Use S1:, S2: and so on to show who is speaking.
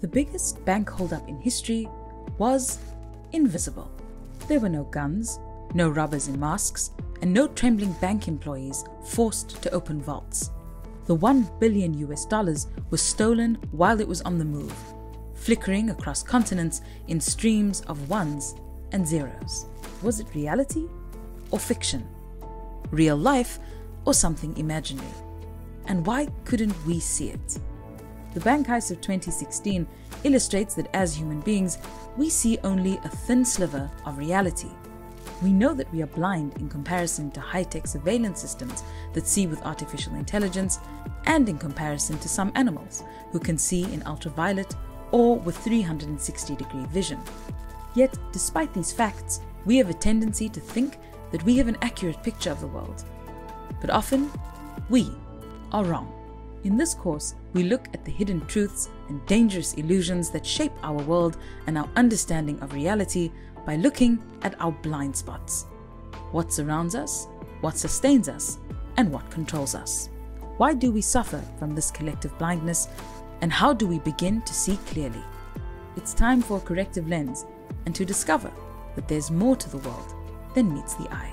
S1: The biggest bank holdup in history was invisible. There were no guns, no robbers in masks, and no trembling bank employees forced to open vaults. The 1 billion US dollars was stolen while it was on the move, flickering across continents in streams of ones and zeros. Was it reality or fiction? Real life or something imaginary? And why couldn't we see it? The bank heist of 2016 illustrates that as human beings, we see only a thin sliver of reality. We know that we are blind in comparison to high tech surveillance systems that see with artificial intelligence, and in comparison to some animals who can see in ultraviolet or with 360 degree vision. Yet, despite these facts, we have a tendency to think that we have an accurate picture of the world. But often, we are wrong. In this course, we look at the hidden truths and dangerous illusions that shape our world and our understanding of reality by looking at our blind spots. What surrounds us, what sustains us, and what controls us. Why do we suffer from this collective blindness, and how do we begin to see clearly? It's time for a corrective lens and to discover that there's more to the world than meets the eye.